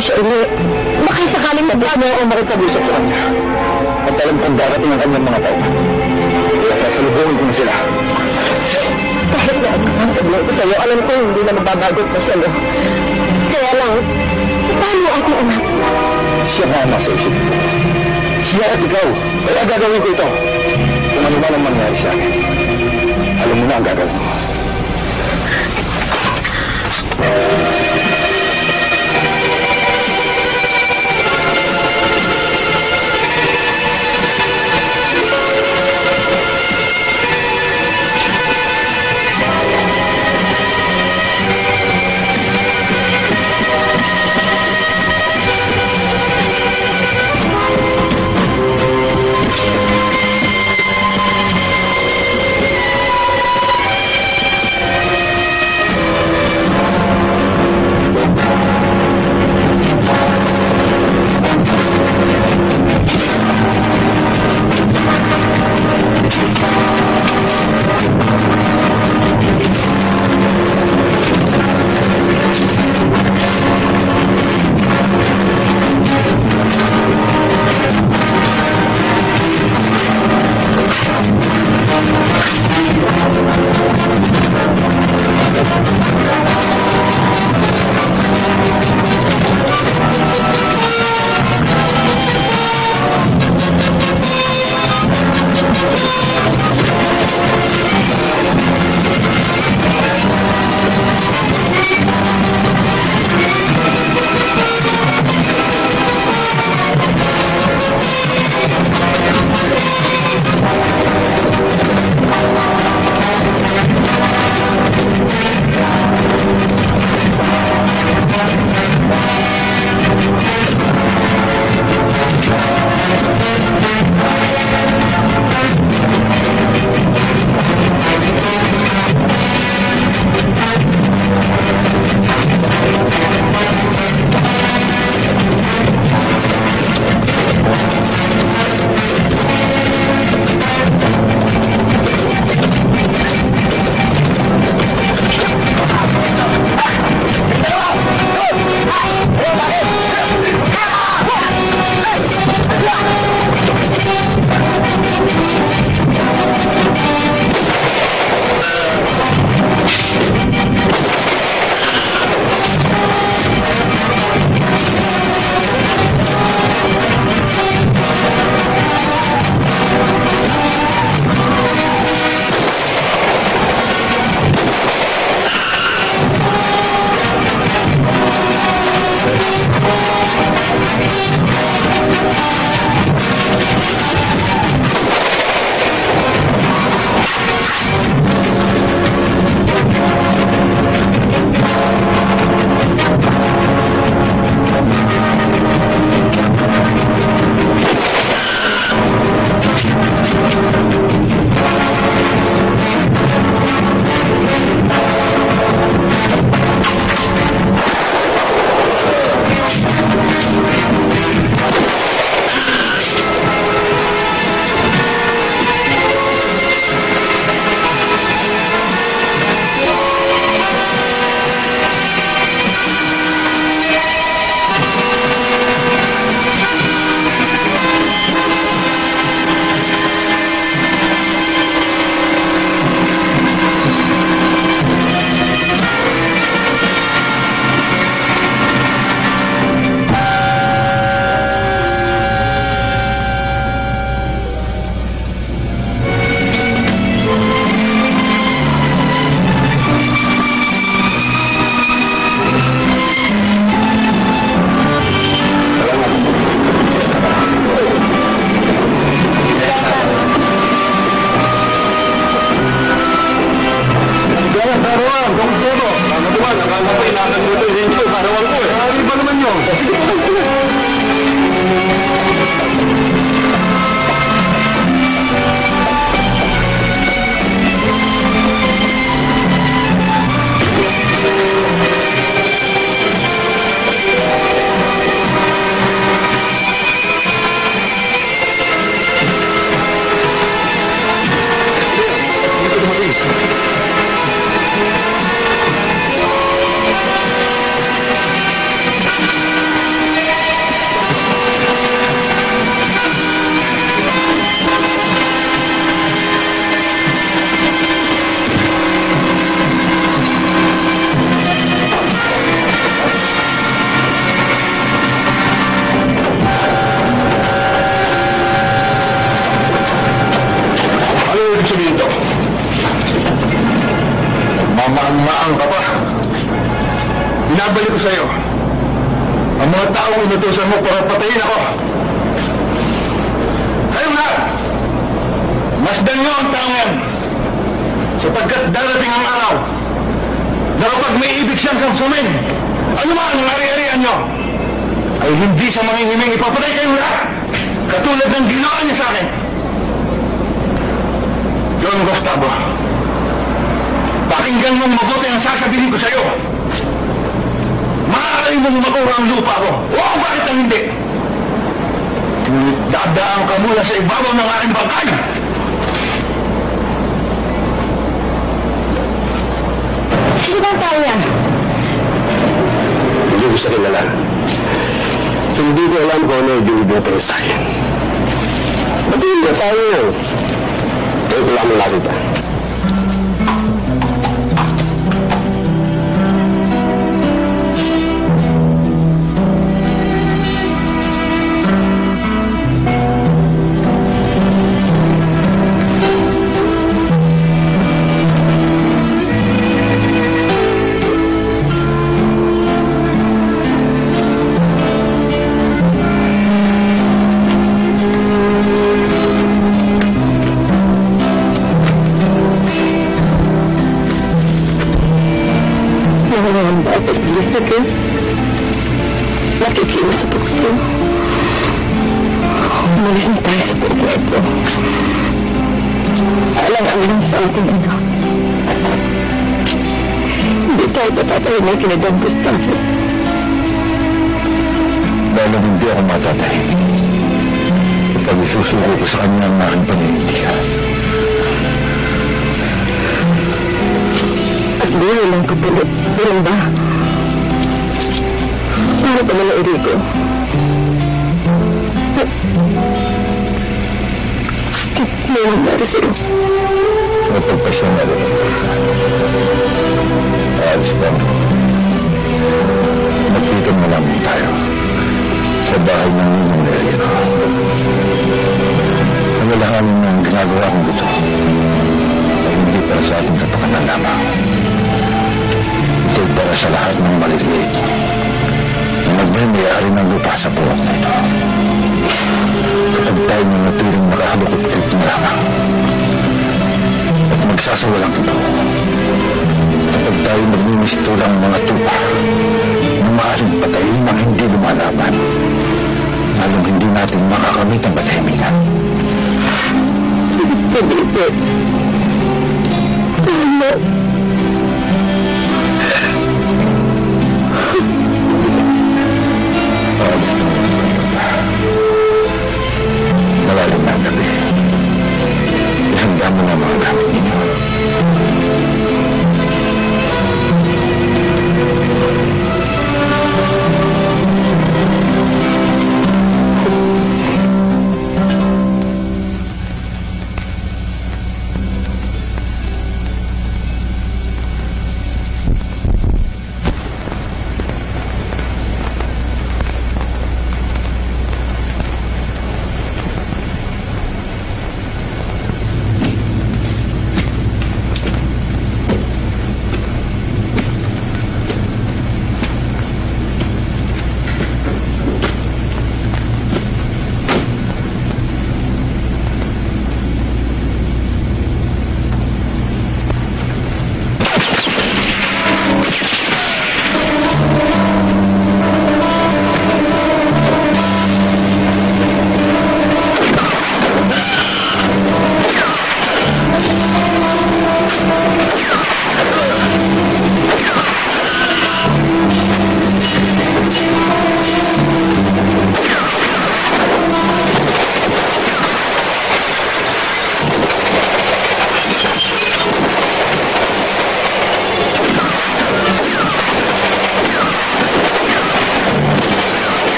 Spanish, and Maang-maang ka pa. Binabalik ko sa'yo. Ang mga taong inutusan mo para patayin ako. Kayo na! Masdan nyo ang taong yan. Sapagkat darating ang araw na kapag may ibig siyang samsumin, ano man ang ari-arian nyo, ay hindi sa manghihiming ipapatay kayo lahat. Katulad ng ginawa niya sa akin. John Gustavo, pakinggan mong mabuti ang sasabihin ko sa'yo. Maaari mong makuha ang lupa ko. O bakit ang hindi? Dadaan ka mula sa ibabaw ng aking bangkay. Sino ba ang tao yan? Hindi ko sa kilala. Hindi ko alam kung ano yung binubuto sa akin. Ba't hindi tayo yun? Kaya ko lamang nakita. Nangangahan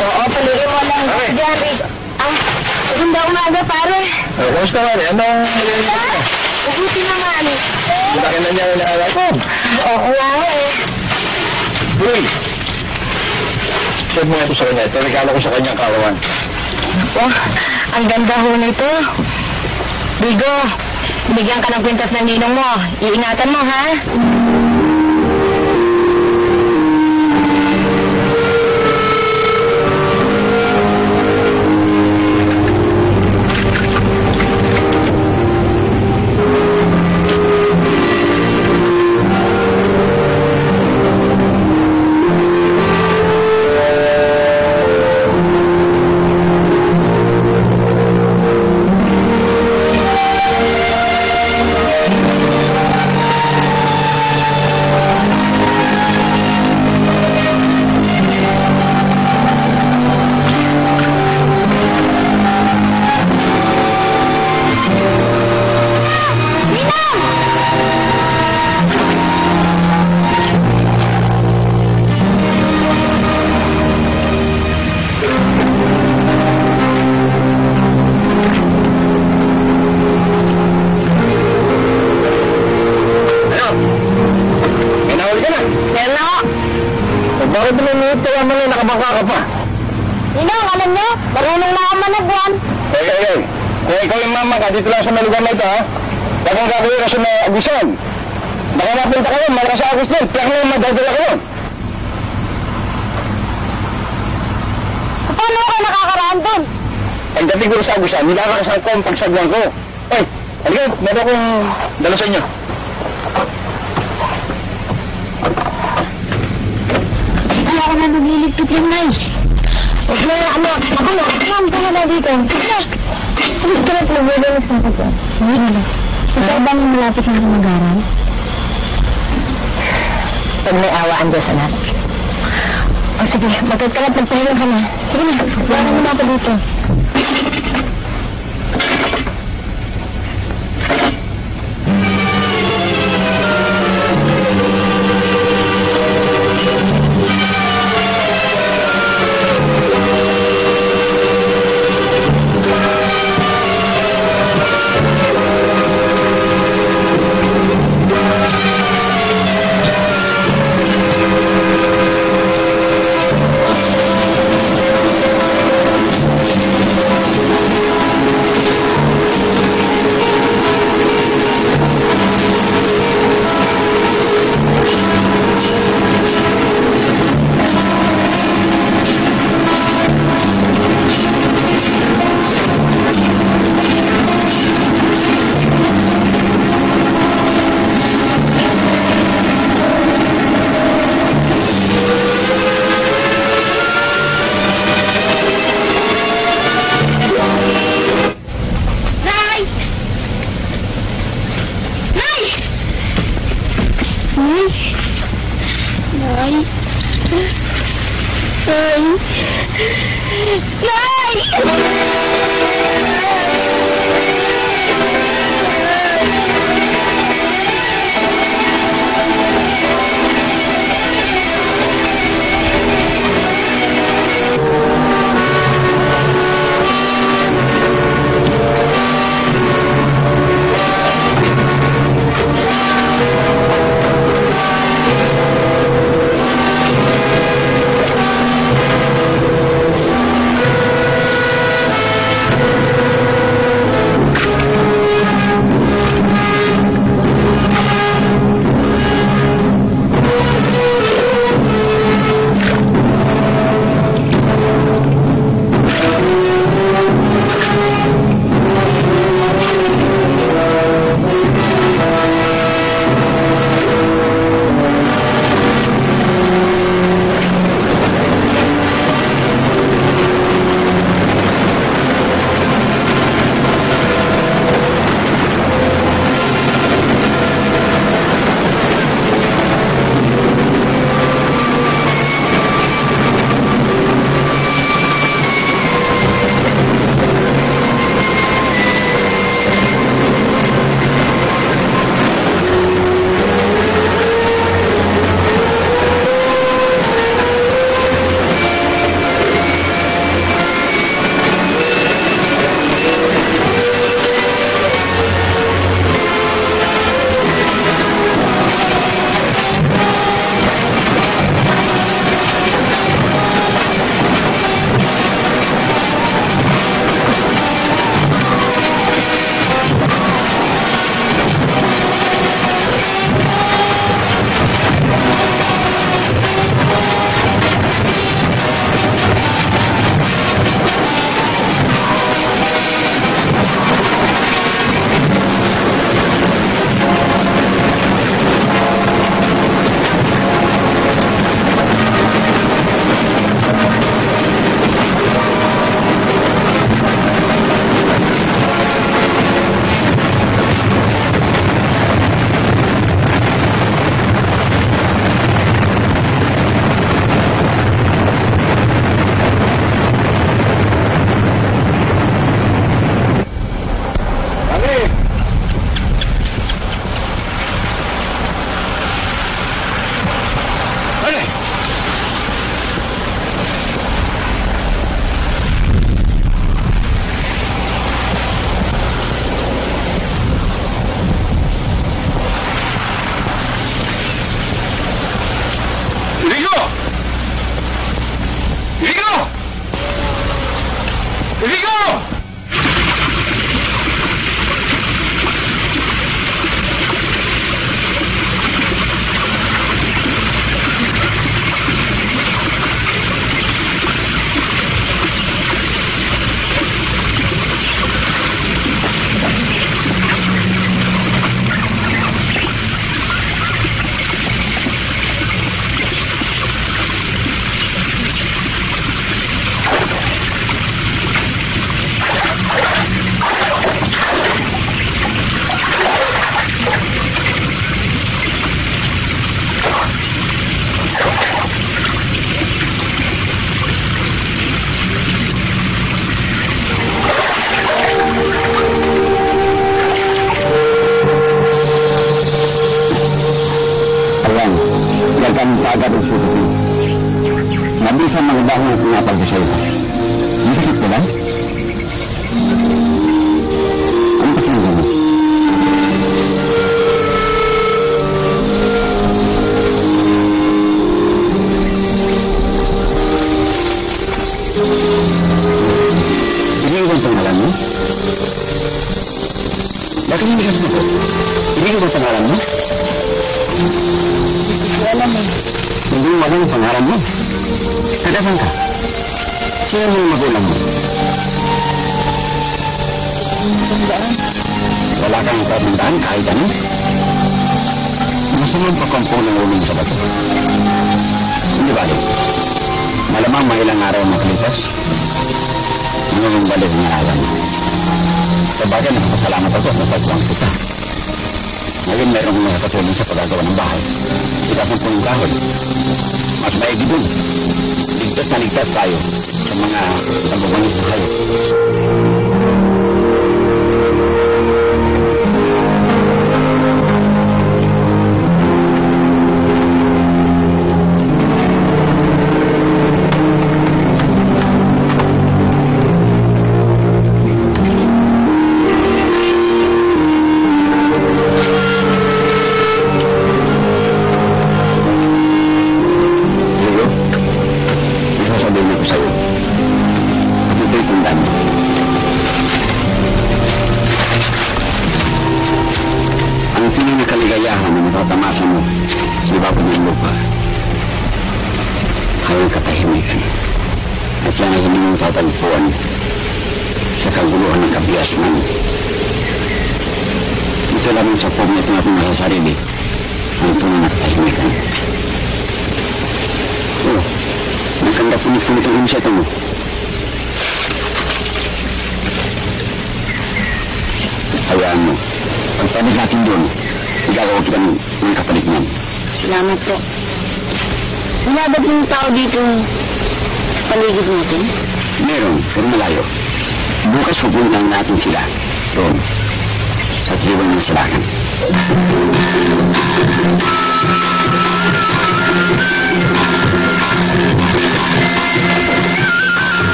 Oo, paligin mo lang. Okay. Jerry. Ah, maganda umaga, pare. Eh, kumusta ka rin? Anong... Mabuti naman. Laki na niya yung naalala ko. Oo nga eh. Uy! Share mo nga ito sa kanya. Ito regalo ko sa kanya karawan. Oh, ang ganda ho nito. Bigo, bigyan ka ng kwintas ng ninong mo. Iingatan mo, ha? Ang kompag sa buwan ko. Hoy, halika, meron akong dala sa inyo. Ay, ako na nagliligpit yung nai. Huwag na, ano, ako na, ma'am, ka na dito. Sige na. Gusto na po, wala na ako. Hindi na. Ikaw bang malapit na mag-aral? Pag may awaan dyan sa natin. O sige, magkakalat, magpahilang ka na. Sige na, wala na muna ako dito.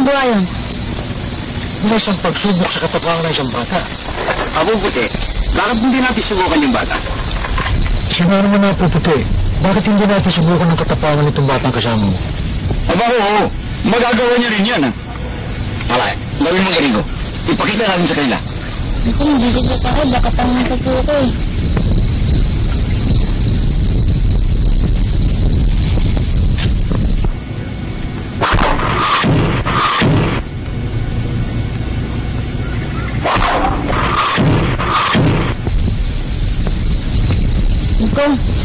ginagawa yun? May isang pagsubok sa katapang ng isang bata. Kabubuti, bakit hindi natin subukan yung bata? Sino naman napuputi? Bakit hindi natin subukan ang katapangan nitong batang kasama mo? Aba, oo. Magagawa niya rin yan, ha? Wala, gawin mo ganito. Ipakita namin sa kanila. Ito, hindi ko pa ako. Baka pang natutukoy.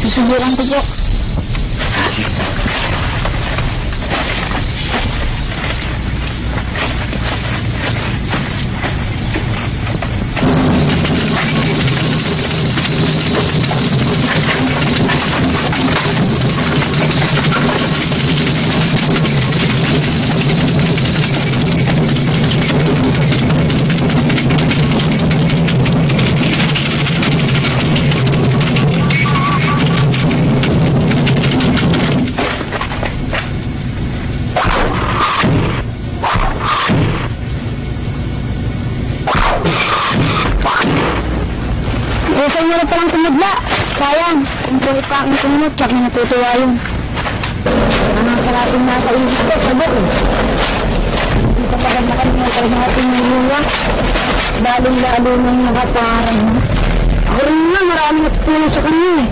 bisa bilang tuh kok Kung buhay pa ang tumut, tsaka natutuwa yun. Ang karating nasa isip ko, sabok eh. Hindi ka pagod na kami ng talagang ating niliwa. Lalong-lalo na yung nakaparang. Ako rin nga, maraming natutulong sa kanya eh.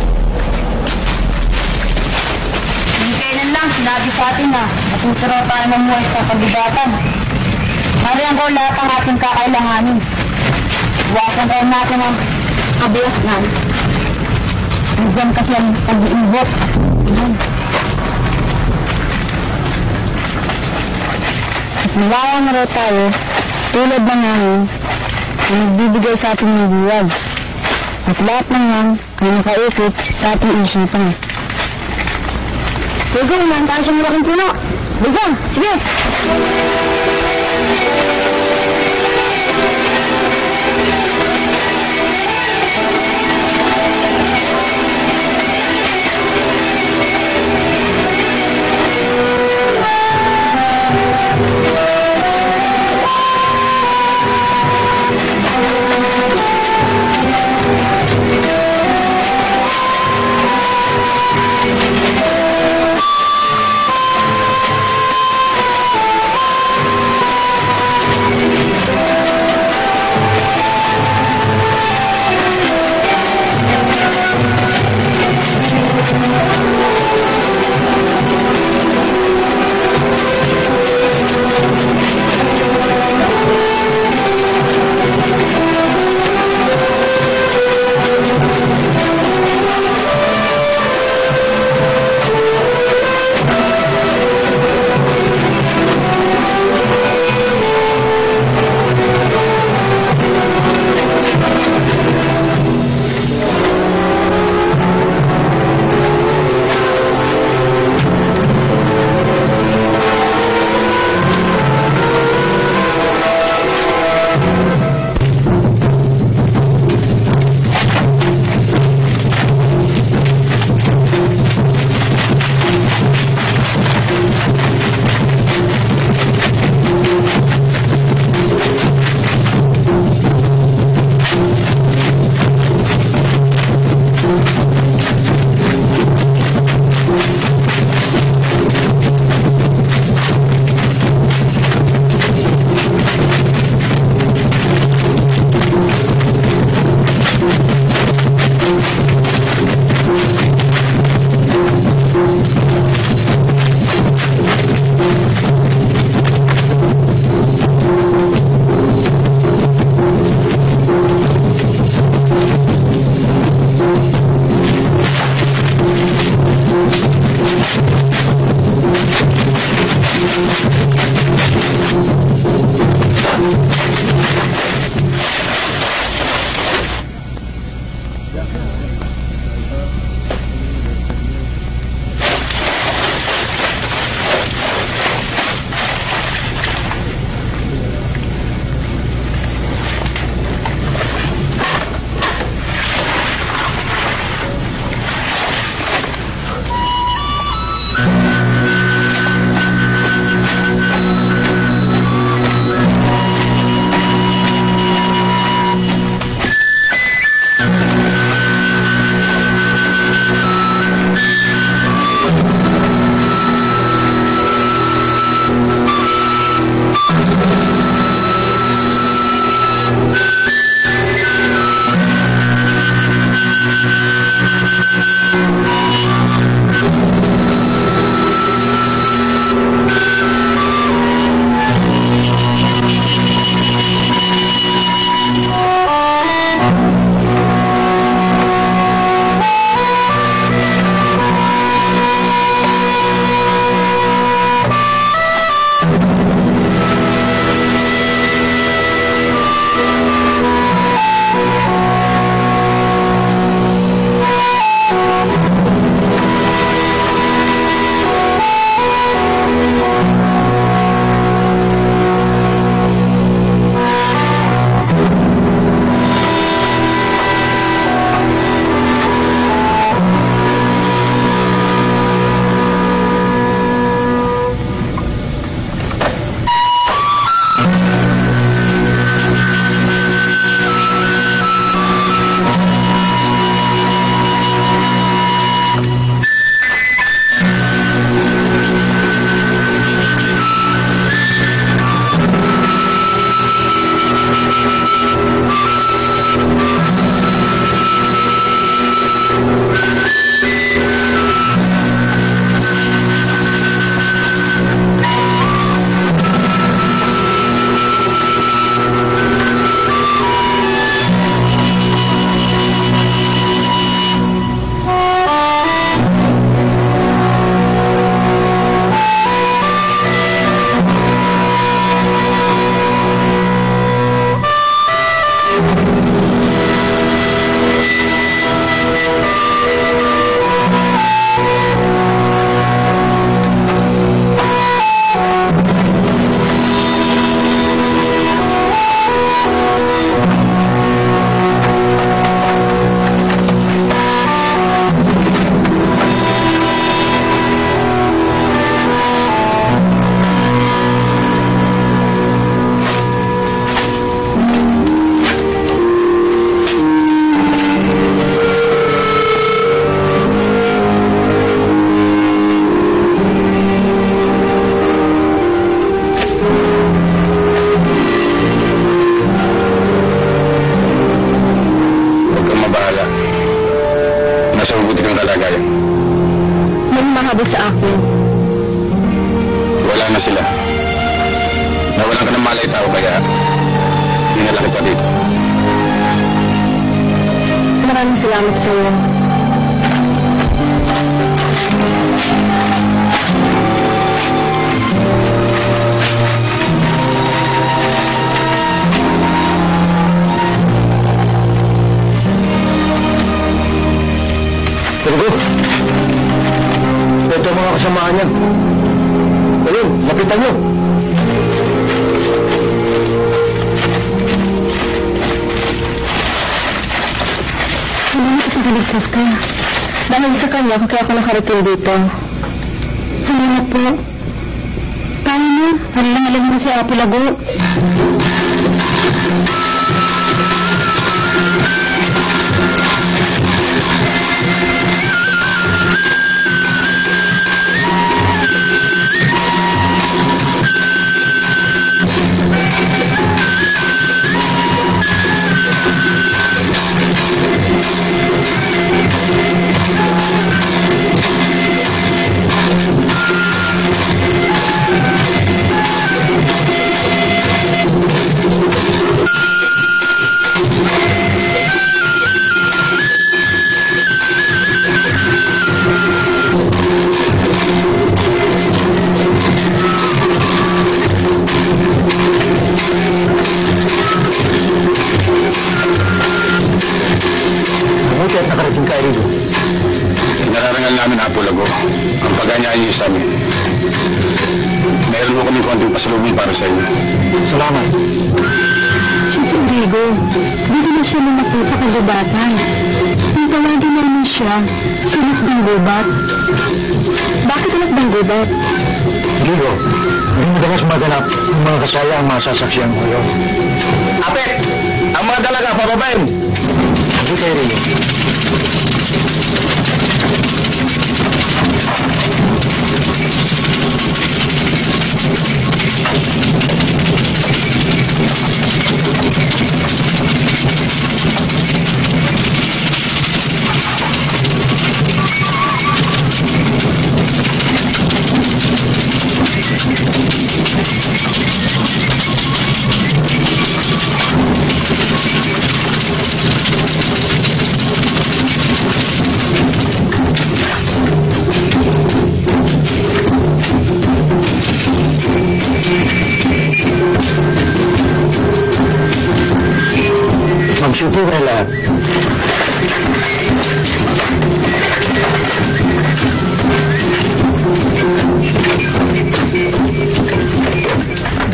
Kailan lang, sinabi sa atin na matuturo tayo mamuhay sa kagibatan. Marihan ko lahat ang ating kakailanganin. Iwasan tayo natin ang kabiasnan. Diyan kasi ang pag-iibot. Ayan. At Nagawa na rin tayo, tulad ng hangin, na nagbibigay sa ating ng buwag. At lahat ng yan ay nakaikot sa ating isipan. Diego, unahan tayo sa malaking puno. Diego, sige! nasa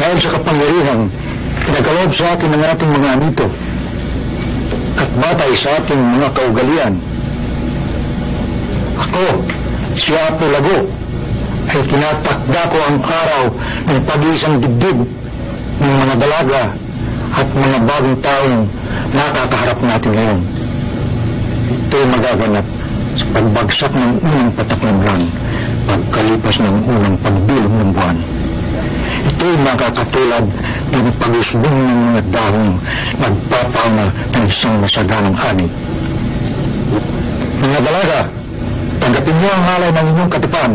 Dahil sa kapangyarihan, pinagkaloob sa atin ng ating mga anito at batay sa ating mga kaugalian. Ako, si Apo Lago, ay tinatakda ko ang araw ng pag-iisang dibdib ng mga dalaga at mga bagong taong nakakaharap natin ngayon. Ito ay magaganap sa pagbagsak ng unang patak ng buwan, pagkalipas ng unang pagbilog ng buwan. Ito ay makakatulad ng pag-usbong ng mga dahong nagpapauna ng isang masaganang ani. Mga dalaga, tanggapin niyo ang halay ng inyong katipan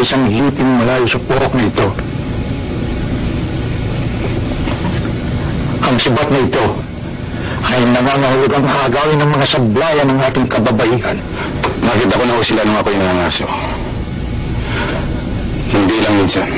sa isang hiping malayo sa purok na ito. Ang sibat na ito ay nangangahulugang hagawin ng mga sablayan ng ating kababaihan. Nakita ko na ho sila nung ako'y nangangaso. Hindi lang minsan.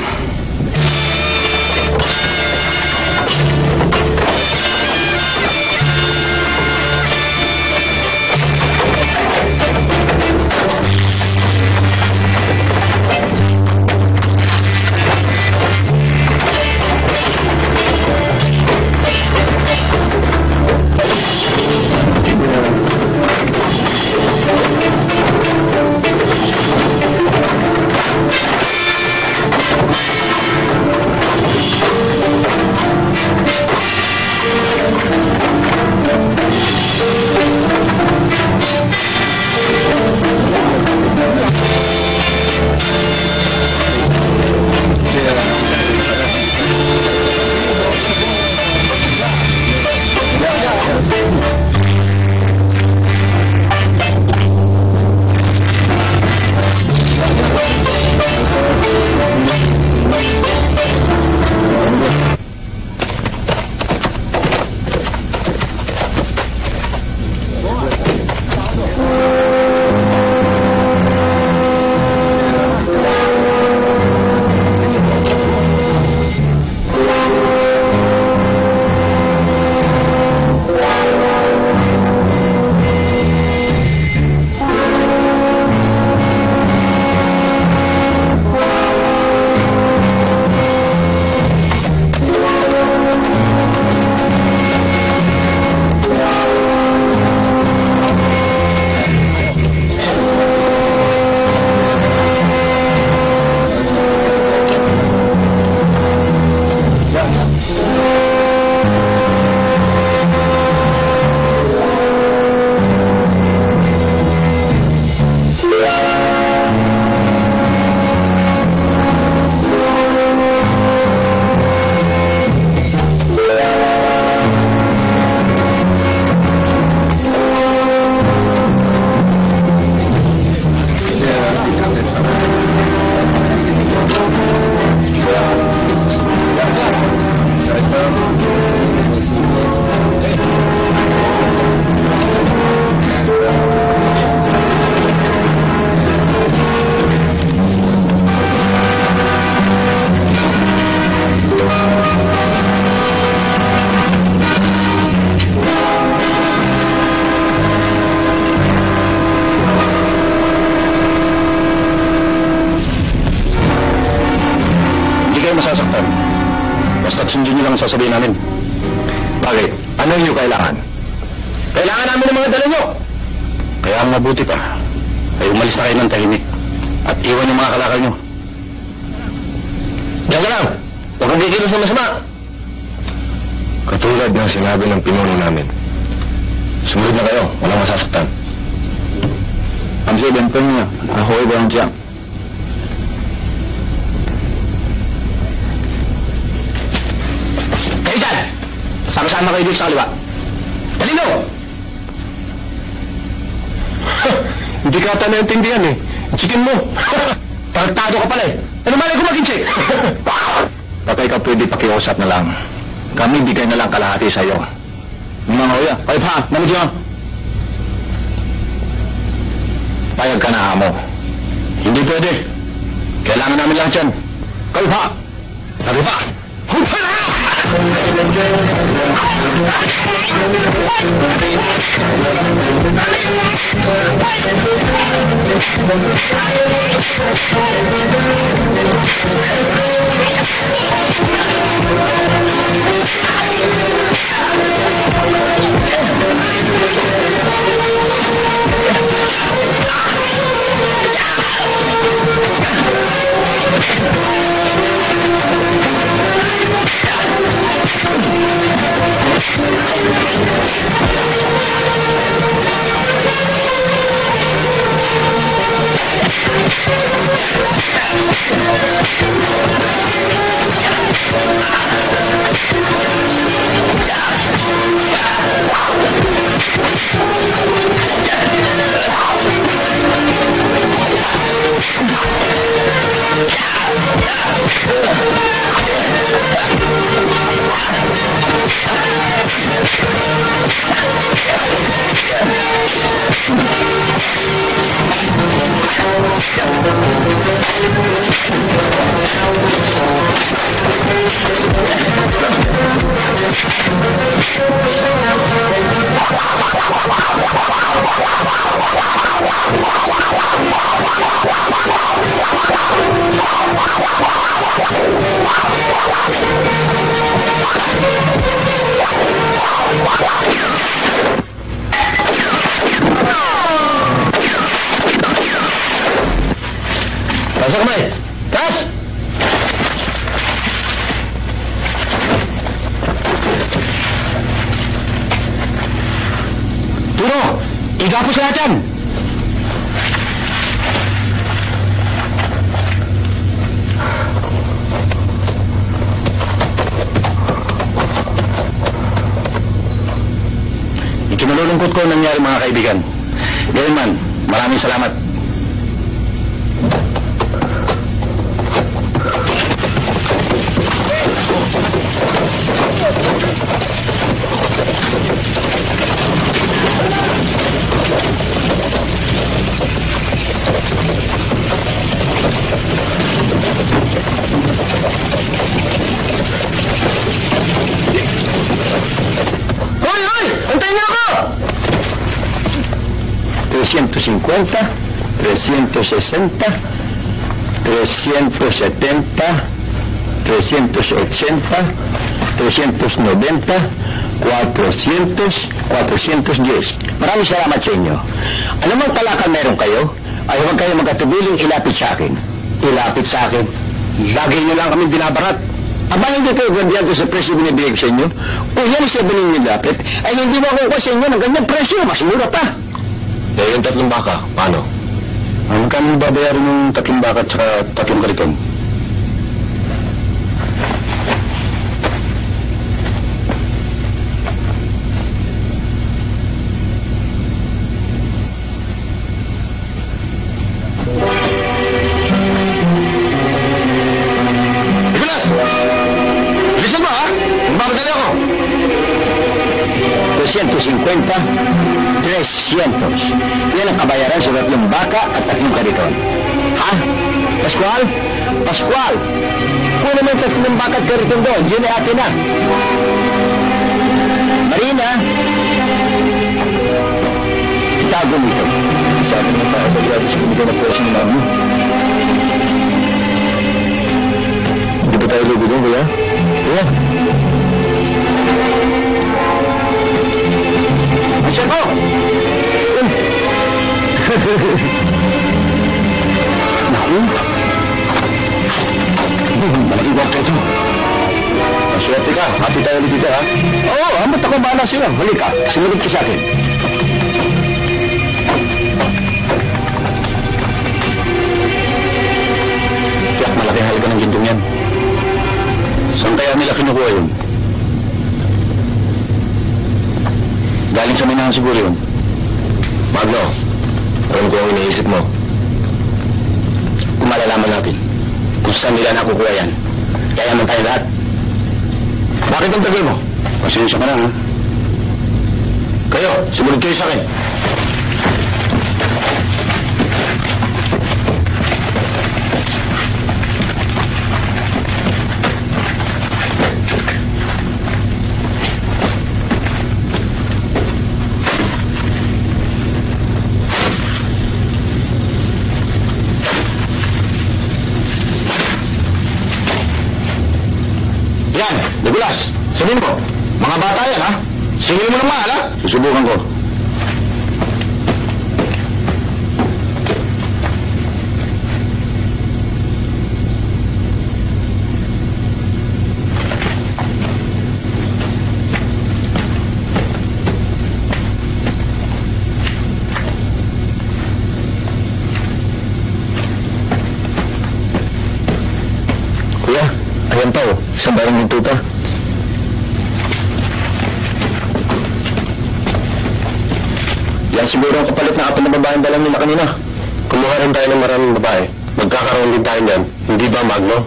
Taas ang kamay! Taas! Turo! Iga po sa dyan! Ikinalulungkot ko ang nangyari mga kaibigan. Gayun man, maraming salamat. 350, 360, 370, 380, 390, 400, 410. Maraming salamat sa inyo. Alam mo ang kalakal meron kayo? Ay kayo magkatubiling ilapit sa akin. Ilapit sa akin. Lagi niyo lang kami binabarat. Aba, hindi kayo ganyan sa presyo binibigay sa inyo? O yan sa biling nilapit, ay hindi mo ako sa inyo ng ganyan presyo, mas mura pa. Eh, yung tatlong baka, paano? Ang magkano babayaran ng tatlong baka at saka tatlong kariton? 300. Yan ang kabayaran sa tatlong baka at tatlong kariton. Ha? Pascual? Pascual! Kunin mo yung tatlong baka at kariton doon. Yun ay atin na. Marina! Itago mo ito. Sabi mo tayo, bagyari sa kumita na pwesong mami. Hindi ba tayo lugo doon, kuya? Kuya? Po! Naku! Malaking gwapto ito. Maswerte ka. Happy tayo ulit dito, ha? Oo, amat ako bahala sila. Halika, sumunod ka sa akin. Tiyak malaki halaga ng gintong yan. Saan kaya nila kinukuha yun? Galing sa minahan siguro yun. Magno, alam ko ang iniisip mo. Kung malalaman natin kung saan nila nakukuha yan, yayaman tayo lahat. Bakit ang tagal mo? Pasensya ka na, ha? Kayo, sumunod kayo sa akin. Sabihin mo. Mga bata yan, ha? Singil mo ng mahal, ha? Susubukan ko. Ayan pa oh. Isang barang yung tuta. Siguro ang kapalit na apat na babae ang dalang nila kanina. Kumuha rin tayo ng maraming babae. Magkakaroon din tayo niyan. Hindi ba, Magno?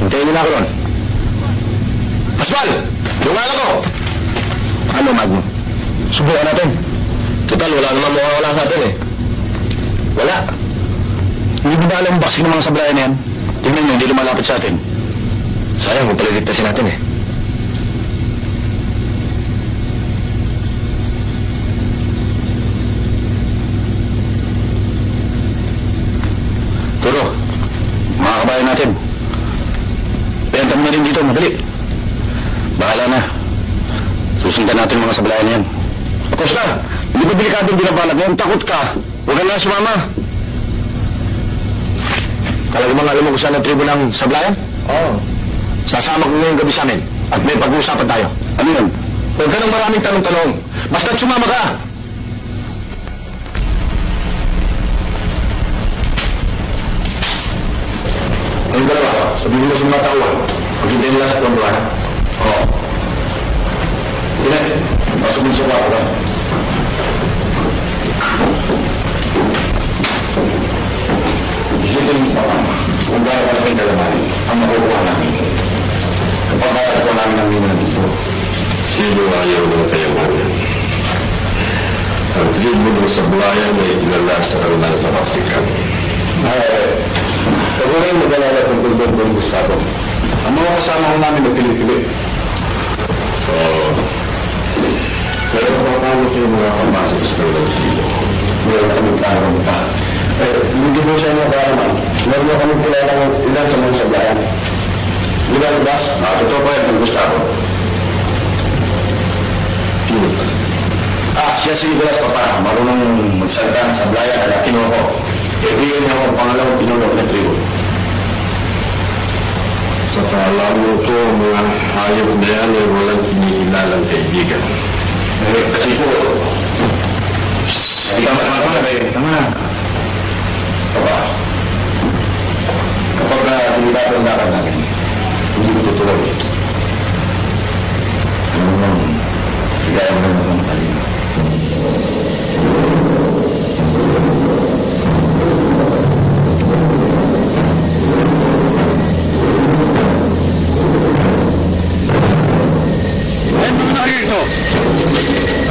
Hintayin niyo na ako ron. Pascual! Yung alam ko! Ano, Magno? Subukan natin. Total, wala naman mawawala sa atin eh. Wala. Hindi ba alam baksik ng mga sabrayan na yan? Tingnan mo, hindi lumalapit sa atin. Sayang, kung paliligtasin natin eh. Turo, mga kabayan natin. Benta mo na rin dito, madali. Bahala na. Susundan natin mga sablayan yan. Akosta, hindi ba delikado ang binabalak ngayon? Takot ka. Huwag ka na sumama. Talaga bang alam mo kung saan ang tribo ng sablayan? Oo. Sasama ko ngayong gabi sa amin at may pag-uusapan tayo. Ano yun? Huwag ka ng maraming tanong-tanong. Basta't sumama ka. Ang dalawa, sabihin mo sa mga tauhan. Paghintayin nila sa kwantuhan. Oo. Hindi, pasok mo sa kwarto. Mo pa, kung gano'n kalaking kalamarin ang makukuha namin. Kapag matatagpo namin ang mina dito, Sino ayaw ng kayamanan? Ang tribo ng sablayan ay kilala sa kanilang kapaksikan. eh, huwag mo rin mag-alala tungkol doon doon Gustavo. Ang mga kasama ko namin nagpili-pili. Oo. Pero paano kayo makakapasok sa kanilang tribo? Meron kami plano pa. Eh, hindi po sa inyo kaya naman. Meron mo kami kilala ng ilan sa mga sablayan. Di ba, Bas? Ah, totoo pa yan, Gustavo. Sino ka? Ah, siya si Nicolas Papa. Marunong magsalita ng sablayan. Kaya kinuha ko. Eh, bigyan niya ako ang pangalawang pinuno ng tribo. Sa kaalam mo to, ang mga hayop na yan ay walang kinikilalang kaibigan. Eh, kasi po, hindi ka matama na eh. Tama na. Papa, kapag na delikado ang lakad namin, hindi ko tutuloy. Ano naman, sigaya mo naman talino.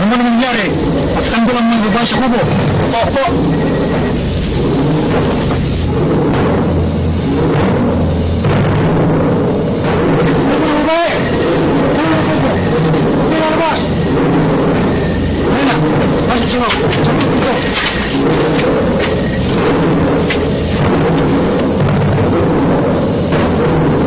Ano ba nangyari? At ang mga babae sa kubo? Opo. 快！来呢，发射信号，走。Thank.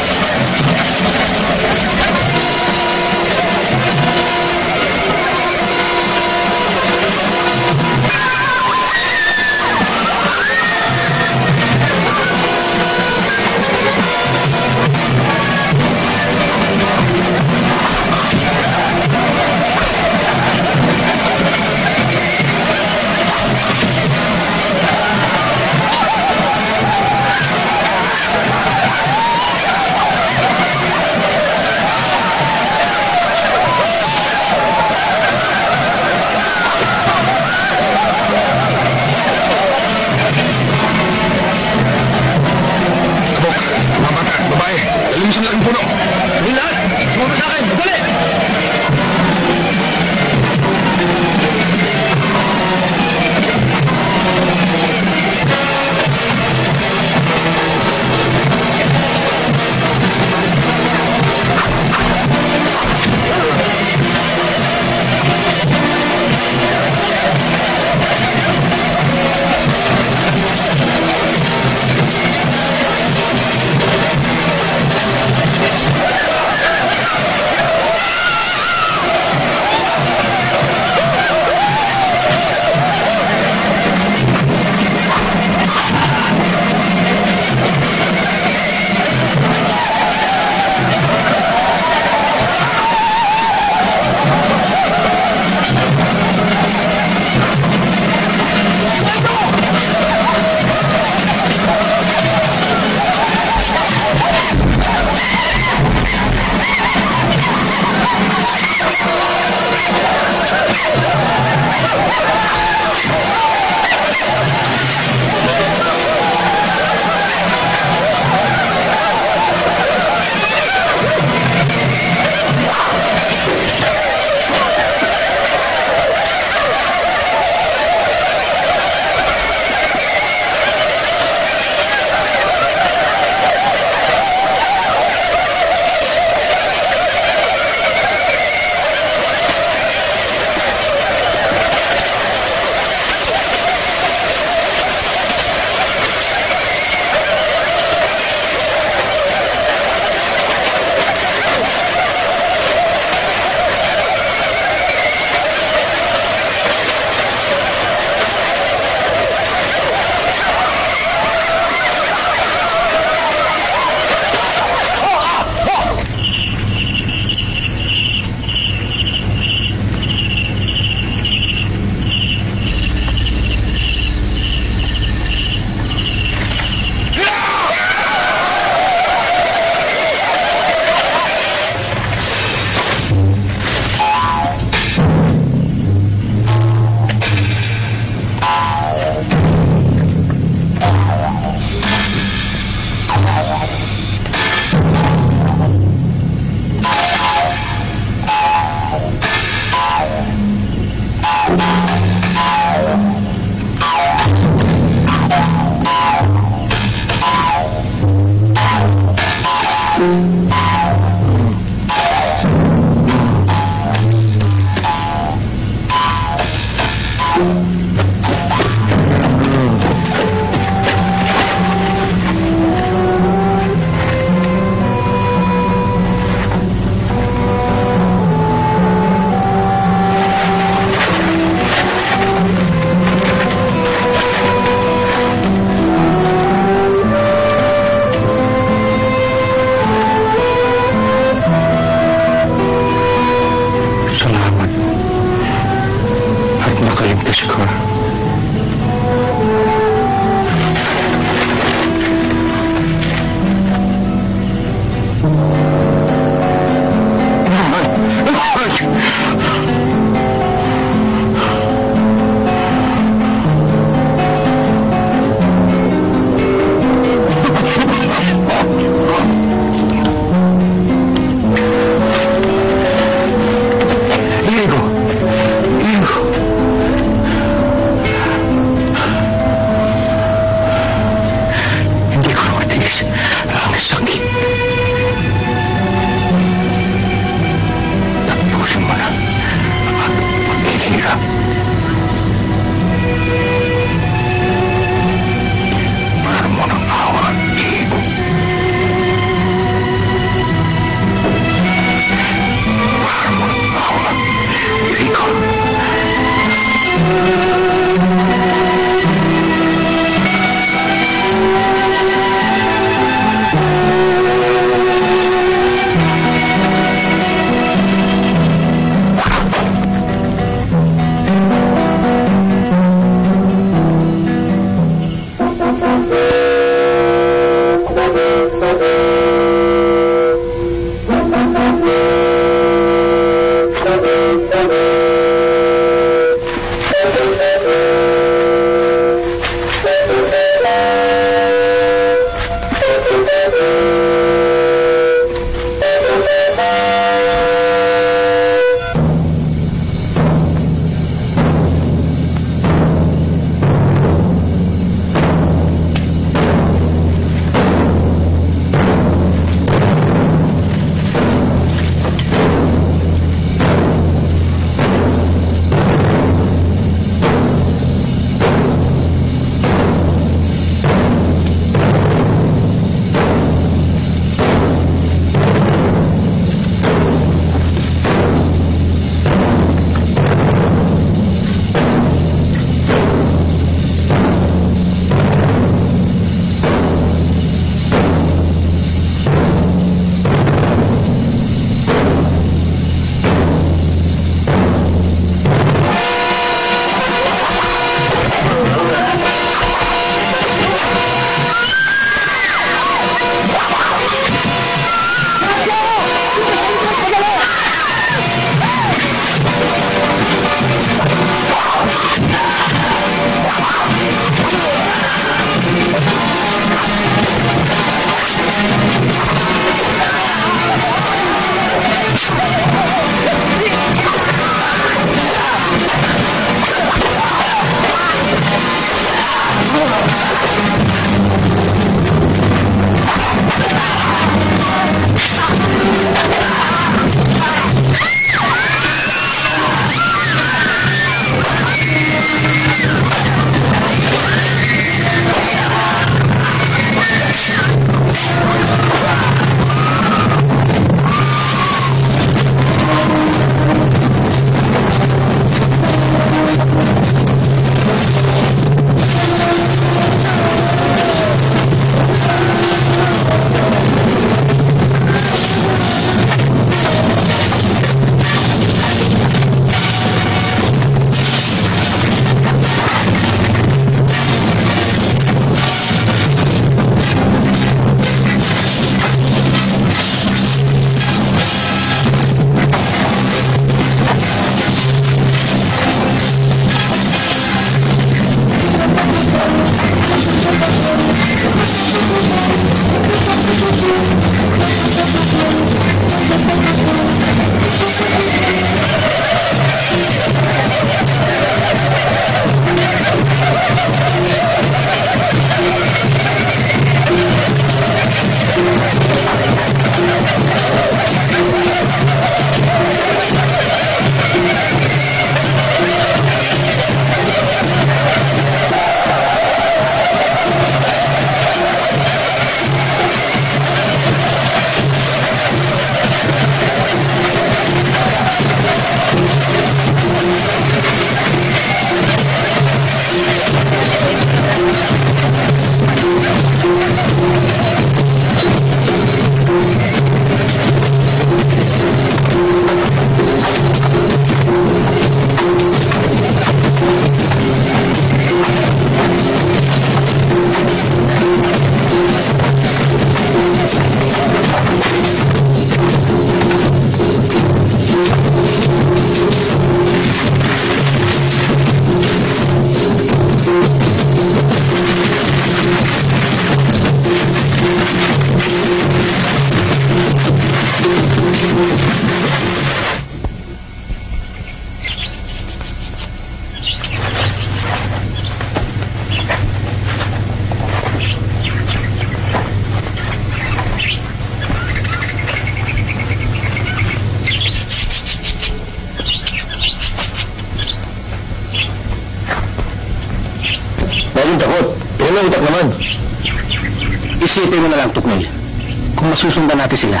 Kung masusundan natin sila,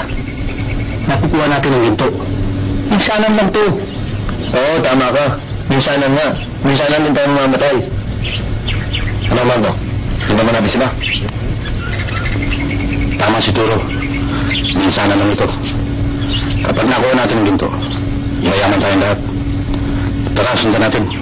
nakukuha natin ang ginto. Minsanan lang to. Oo, tama ka. Minsanan nga. Minsanan din tayo mamatay. Ano, Marno? Hindi natin sila. Tama si Turo. Minsanan lang ito. Kapag nakuha natin ang ginto, mayaman tayong lahat. Tara, sundan natin.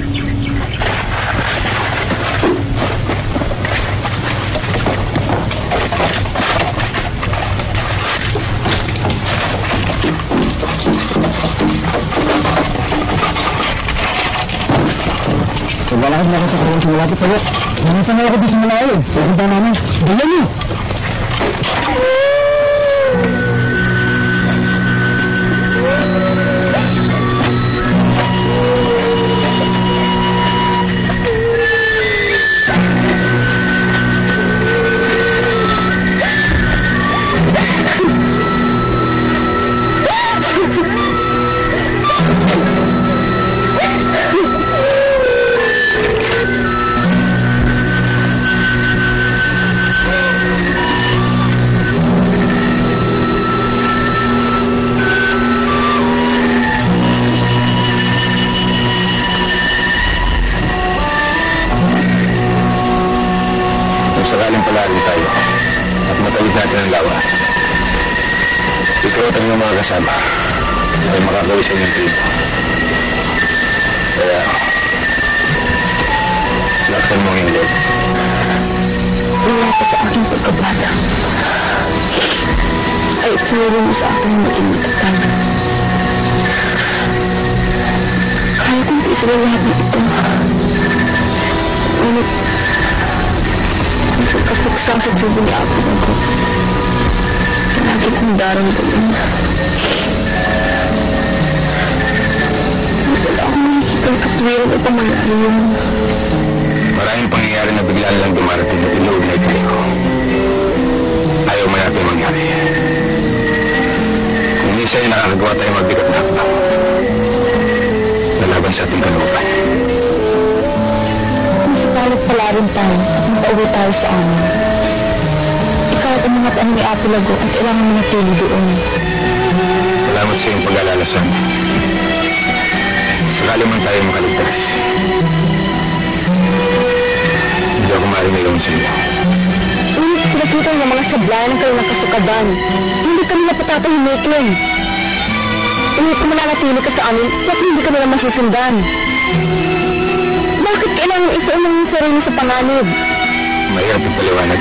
Wala na ako sa karoon sa malapit sa'yo. Nanisan na ako di sa malayo. Pupunta namin. Dala mo! Natin ang lawa, ikaw at ang iyong mga kasama ay makakawis sa inyong tribo. Kaya, laksan mo ang iyong loob. Wala pa sa aking pagkabata. Ay tinuro mo sa akin ang maging matatag. Kaya kong tiisira lahat ng ito. Ngunit, pagkapuksa sa tubo ni Apo ko. Lagi kong daramdaman. Wala akong nakikita katwiran at mangyari yun. Maraming pangyayari na bigla lang dumarating at inuog na ituloy ko. Ayaw mo natin mangyari. Kung minsan ay nakakagawa tayo magbigat na hakbang. Lalaban sa ating kalooban. Kung sakalit pala rin tayo at makauwi tayo sa amin. Ikaw at ang mga taong ni Apo Lago at kailangan manatili doon. Salamat sa iyong pag-alala sa amin. Sakali man tayo makaligtas. Hindi ako maaaring mayroon sa iyo. Ngunit pinakita ng mga sablayan ng kanilang kasukaban. Hindi kami napatatahimukin. Ngunit kung mananatili ka sa amin, bakit hindi ka nila masusundan? Bakit kailangan isuon ng sarili sa panganib? Mahirap yung paliwanag.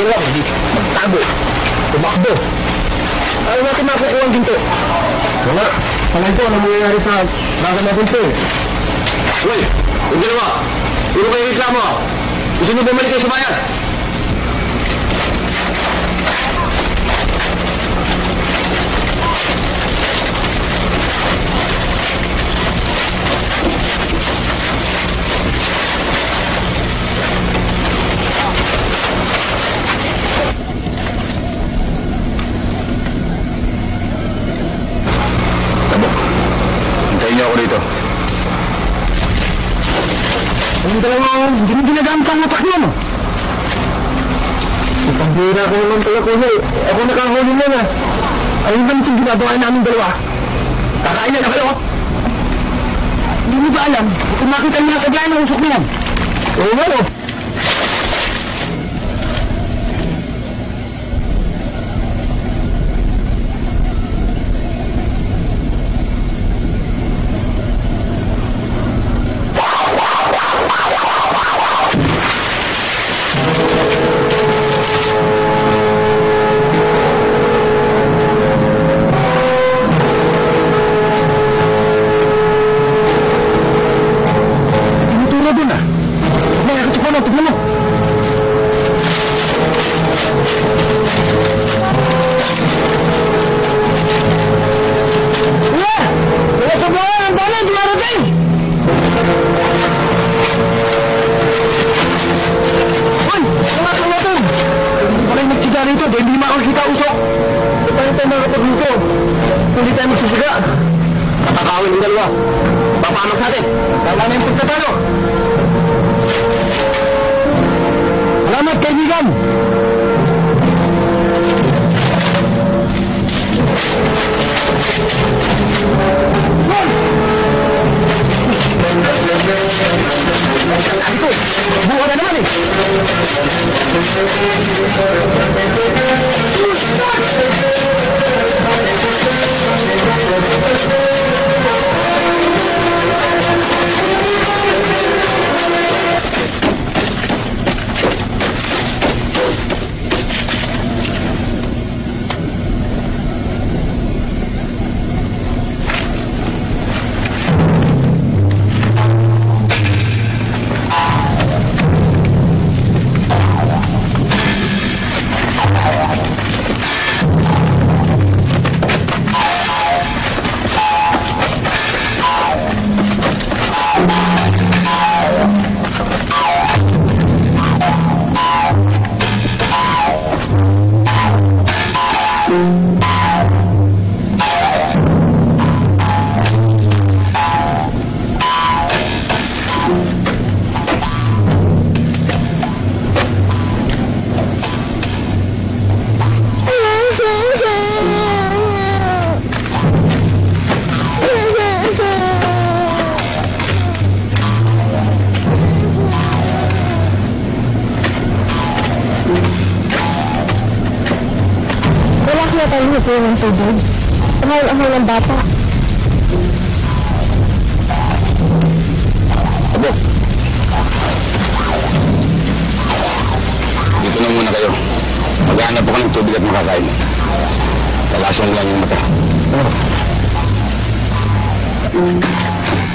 ginawa kundi magtago, tumakbo. Ayaw natin makukuha ang ginto. Wala. Palay po, ano mangyayari sa baga natin ito eh. Uy! Yung dalawa! Puro kayo reklamo! Gusto niyo bumalik kayo sa bayan? Niyo ako dito. Ang dalawa, hindi mo ginagamit ang utak niya, no? Ang bira ko naman pala ko eh. Ako nakahuli na na. Ayun lang itong ginagawa namin dalawa. Kakain na na kayo. Hindi mo ba alam? Kung makita niyo sa biyahe ng usok niya. Oo nga, no? Wala kaya tayo hupo ng tubig. Umahal-ahal ng bata. Tabo. Dito na muna kayo. Maghanap ako ng tubig at makakain. Talasan lang yung mata. lumapit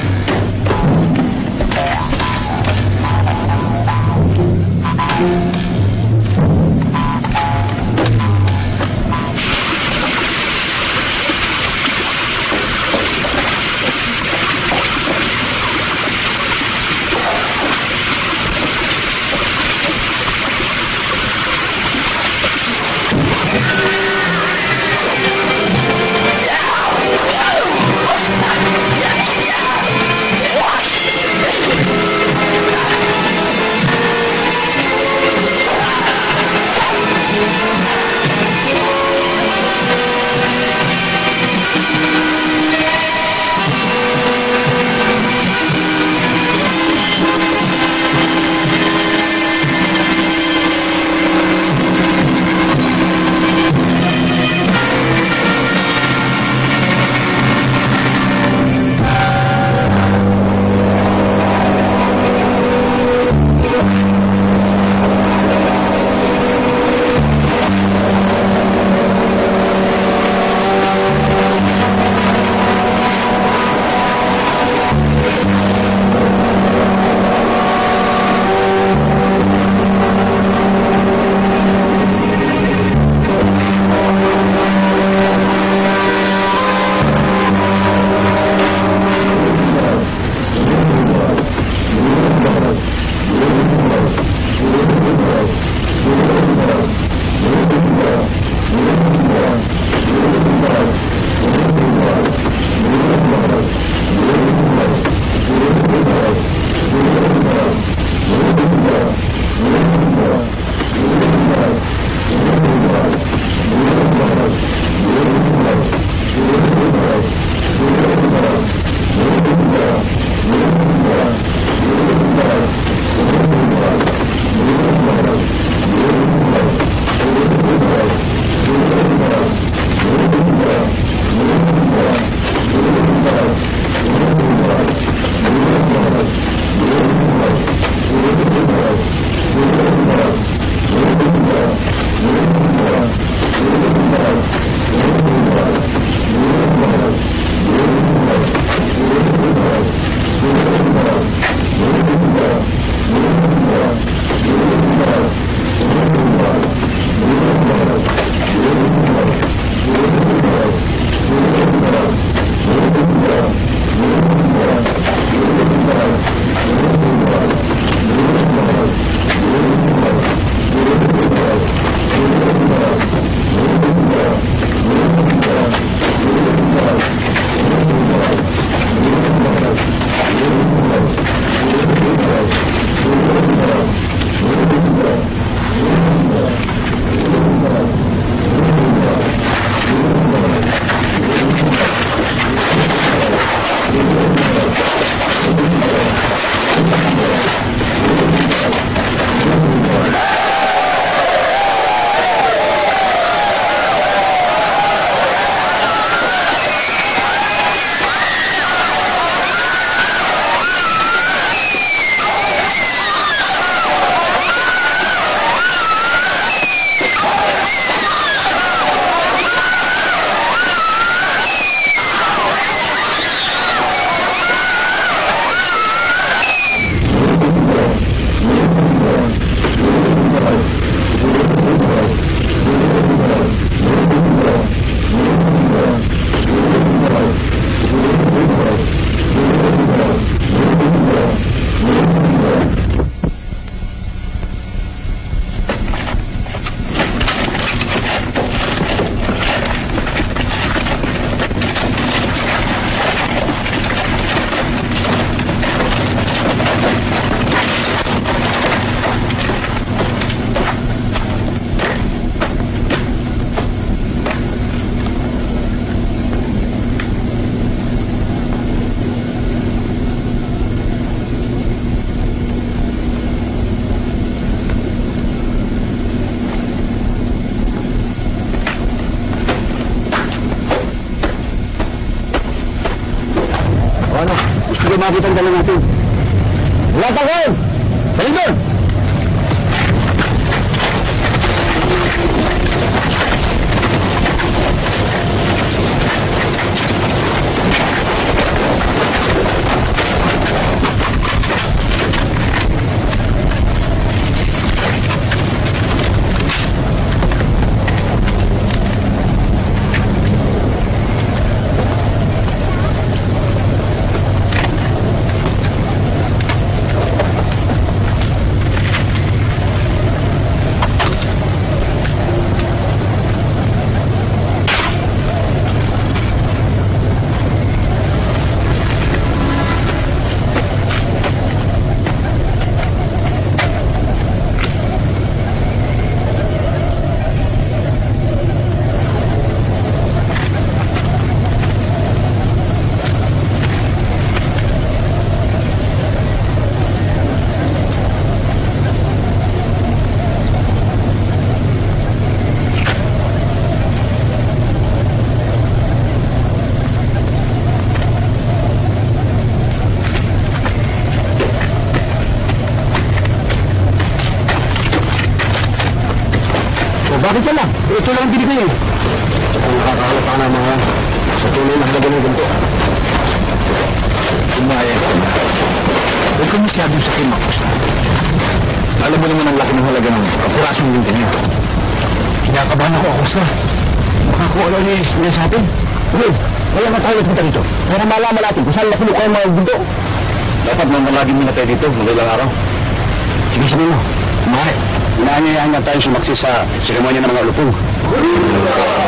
lang? Ito lang ang binigay eh. Ang nakakahalata na mga sa tunay na halaga ng ganito. Umayag ka na. Huwag ka masyadong sa kimakos. Alam mo naman ang laki ng halaga ng kapurasong din niya. Kinakabahan ako, Acosta. Baka kung ano yung isipin sa atin. Uy, wala na tayo punta dito. Para malaman natin kung saan napuno kayo mga gundo. Dapat mamalagin muna tayo dito, madalang araw. Sige, sabihin mo. Mare, inaanyayahan nga tayo sumaksi sa seremonya ng mga ulupong. Thank.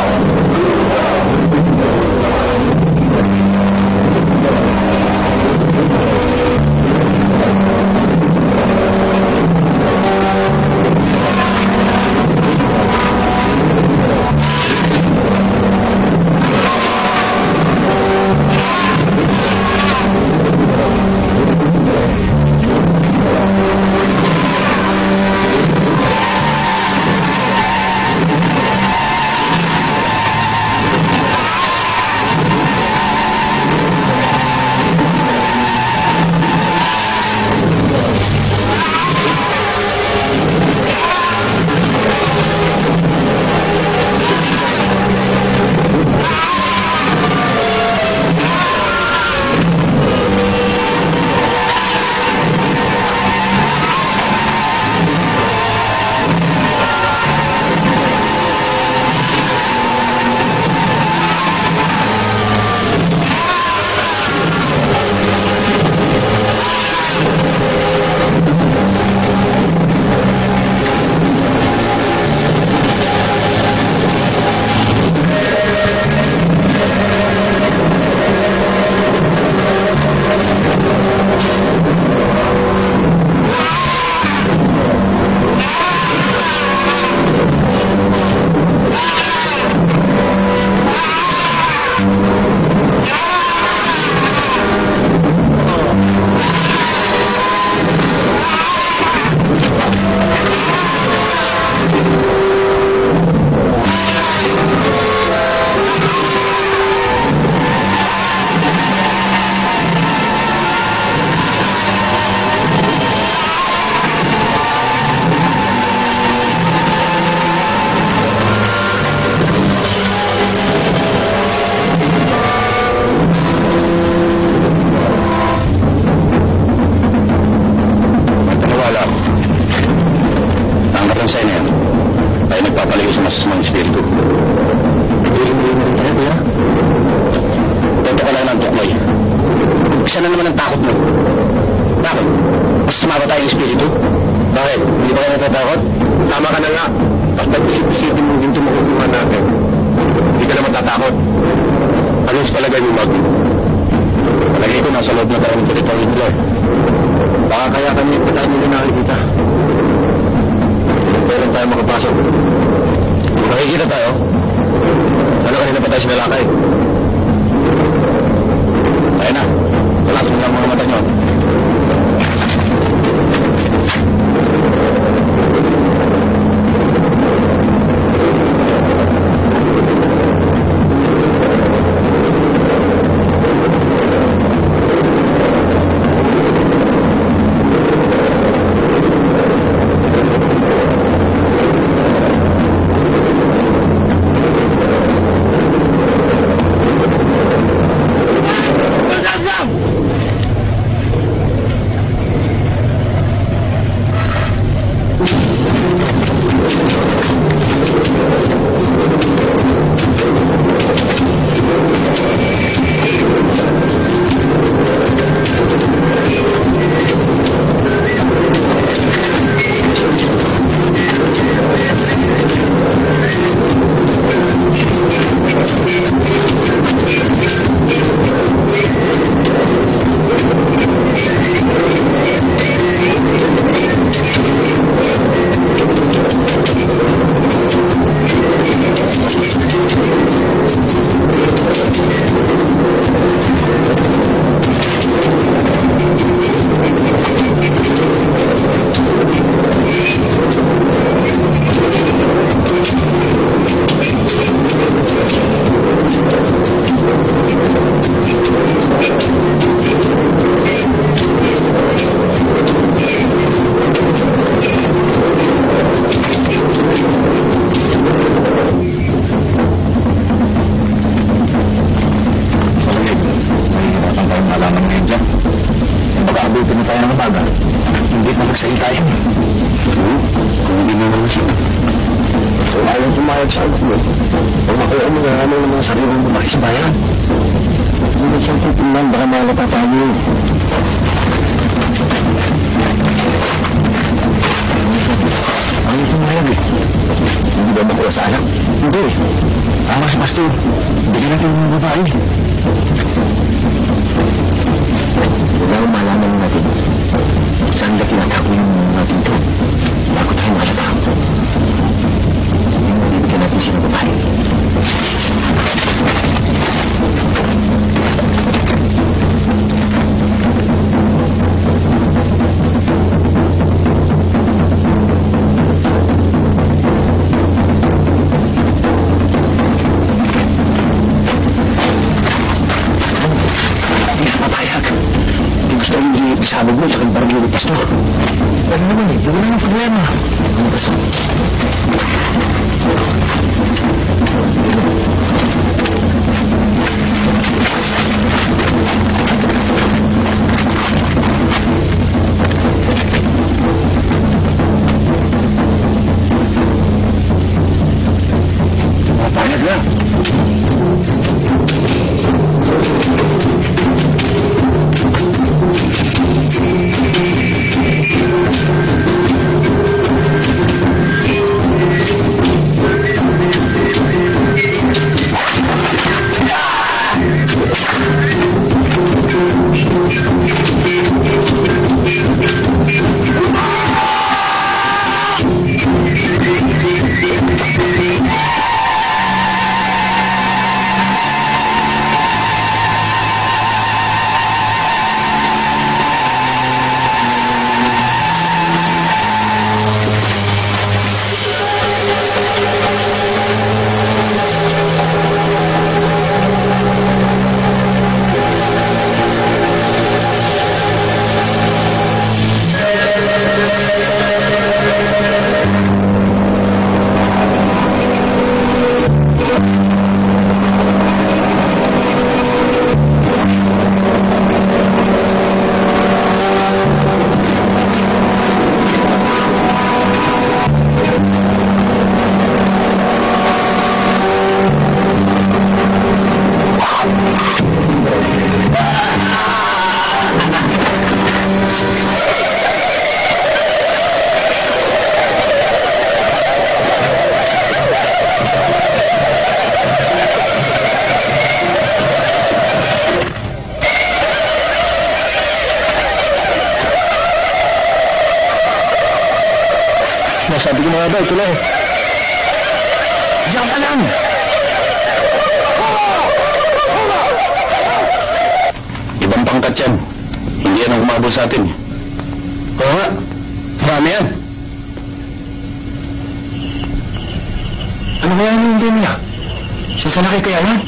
Nasaan na kay Kuya Juan?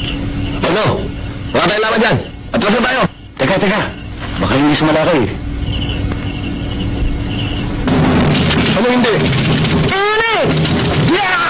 Ano? Wala tayong laman dyan. Atras na tayo. Teka, teka. Baka hindi sumalakay. Eh. Ano hindi? Ini! Yeah!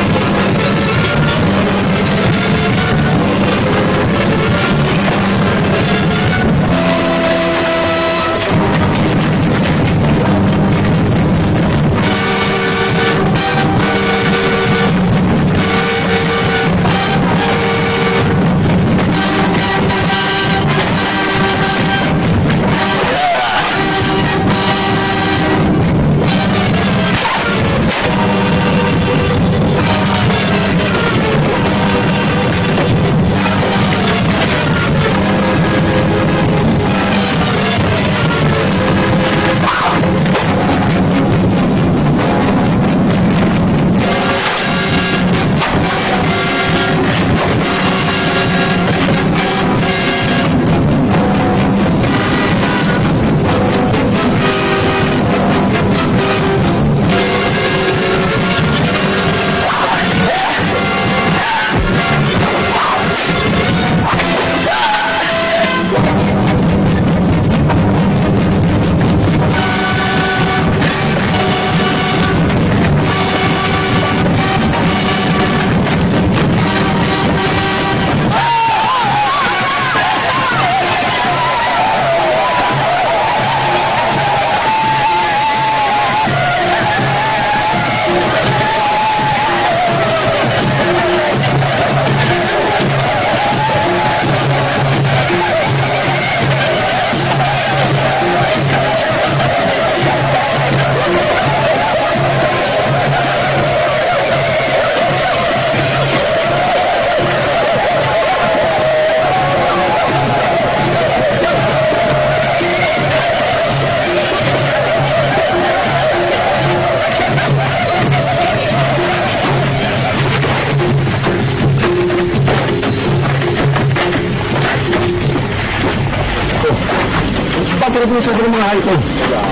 mo?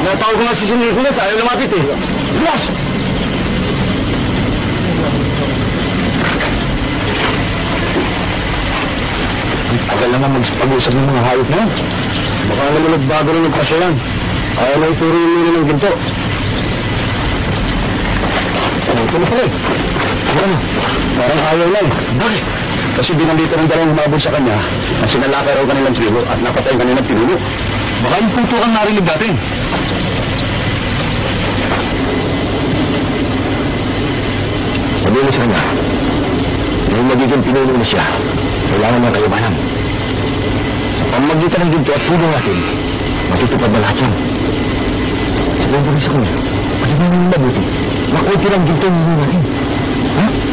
Natawag ko nga si Sinikulas, ayaw lumapit eh. Bilas! Tagal naman mag-usap ng mga hayop na. Baka naman nagbago rin ng pasya yan. Ayaw ituro yung nila ng ginto. Ano, ito na pala eh. Ano? Parang ayaw na eh. Bakit? Kasi binalita ng dalawang humabol sa kanya na sinalakay raw kanilang tribo at napatay ang kanilang pinuno. Baka yung puto ang narinig natin. Sabihin mo sa kanya, yung magiging pinuno na siya, kailangan ng kayamanan. Sa pamagitan ng ginto at puno natin, matutupad na lahat yan. Sabihin mo rin sa kanya, paliwan mo mabuti, makunti lang ginto hihingin natin. Ha? Sabihin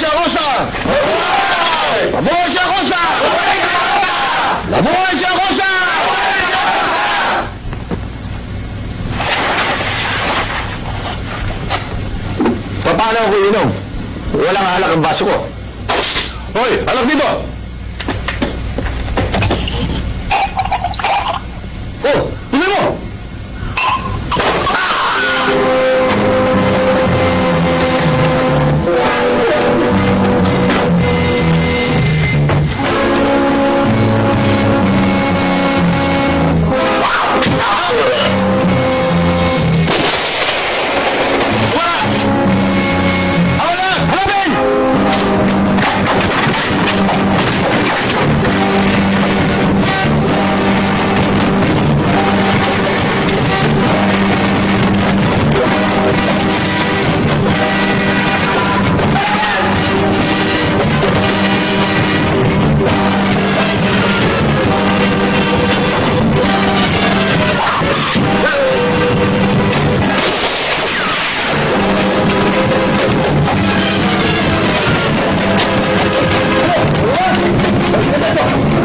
Siya, Costa! Mabuhay siya, Costa! Mabuhay siya, Costa! Paano ako inom? Walang alak ang baso ko. Hoy, alak dito! Alam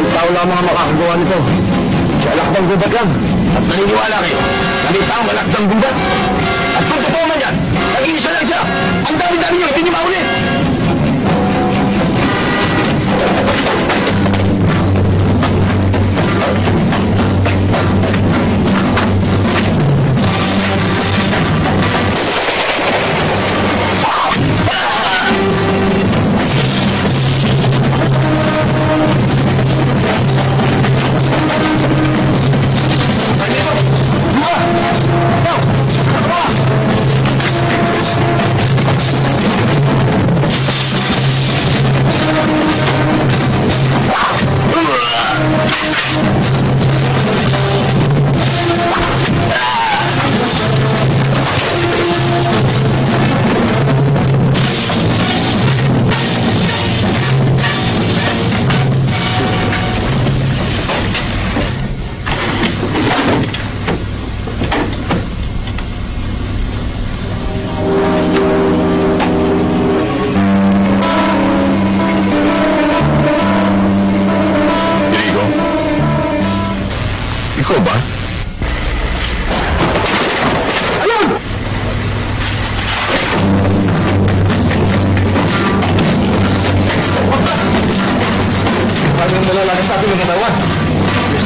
isang tao lamang ang makakagawa nito. Si Alakdang Gubat lang. At naniniwala kayo, nalita ang Alakdang Gubat. At kung totoo man yan, nag-iisa lang siya. Ang dami-dami niyo, hindi niyo mahuli.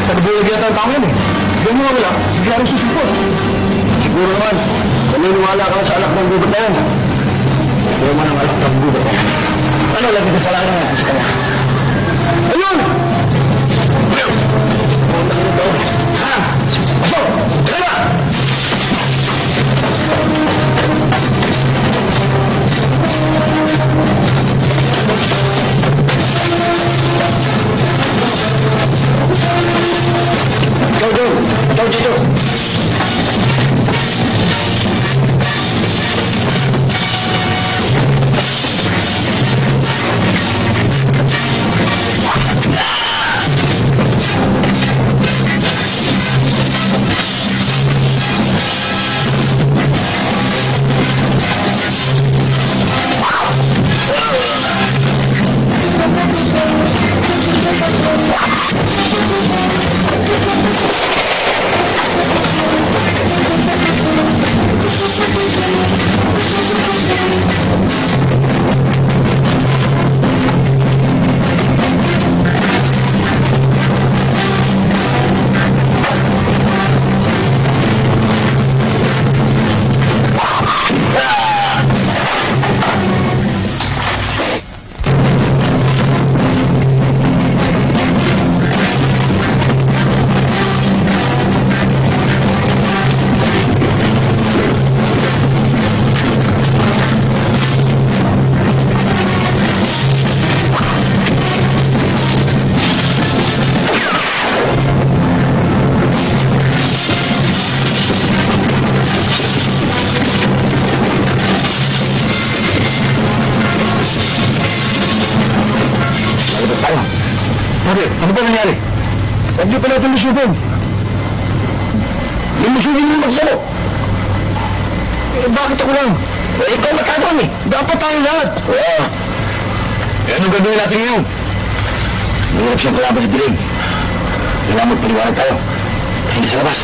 Kasi tagbulag yata ang tao yun eh. Diyan mo wala, bigla rin susupot. Siguro naman, naniniwala ka na sa alak ng gubat na yan. Man ang alak ng gubat. Ano lagi kasalanan natin sa kanya? Ayun! Ha? Aso! Teka na! Châu Dương, Châu Chi Dương. Wow. Natin lusubin. Lumusubin mo magsalo. Eh, bakit ako lang? Eh, ikaw matapang eh. Dapat tayo lahat. Oo. Eh, anong gagawin natin ngayon? Mahirap siyang kalaban sa dilim. Kailangan magpaliwanag tayo. Hindi sa labas.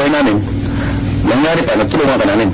Buhay namin. Nangyari pa, nagtulungan ka namin.